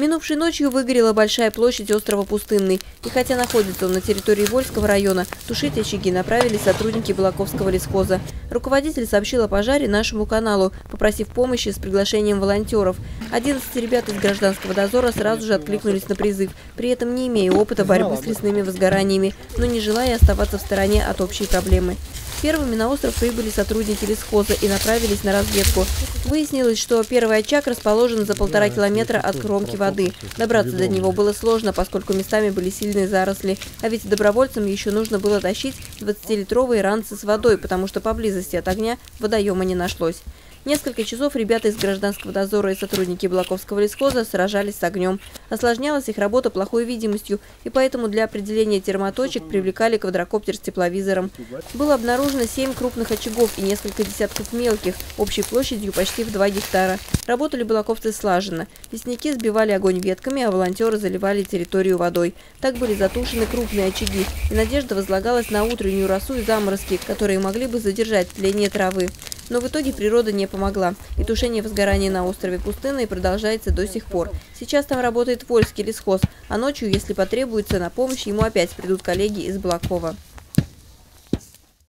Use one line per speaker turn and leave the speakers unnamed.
Минувшей ночью выгорела большая площадь острова Пустынный. И хотя находится он на территории Вольского района, тушить очаги направили сотрудники Балаковского лесхоза. Руководитель сообщил о пожаре нашему каналу, попросив помощи с приглашением волонтеров. 11 ребят из гражданского дозора сразу же откликнулись на призыв, при этом не имея опыта борьбы с лесными возгораниями, но не желая оставаться в стороне от общей проблемы. Первыми на остров прибыли сотрудники лесхоза и направились на разведку. Выяснилось, что первый очаг расположен за полтора километра от кромки воды. Добраться до него было сложно, поскольку местами были сильные заросли. А ведь добровольцам еще нужно было тащить 20-литровые ранцы с водой, потому что поблизости от огня водоема не нашлось. Несколько часов ребята из гражданского дозора и сотрудники Блаковского лесхоза сражались с огнем. Осложнялась их работа плохой видимостью, и поэтому для определения термоточек привлекали квадрокоптер с тепловизором. Было обнаружено 7 крупных очагов и несколько десятков мелких, общей площадью почти в 2 гектара. Работали балаковцы слаженно. Лесники сбивали огонь ветками, а волонтеры заливали территорию водой. Так были затушены крупные очаги, и надежда возлагалась на утреннюю росу и заморозки, которые могли бы задержать тление травы. Но в итоге природа не помогла, и тушение возгорания на острове Пустынной продолжается до сих пор. Сейчас там работает Вольский лесхоз, а ночью, если потребуется на помощь, ему опять придут коллеги из Балакова.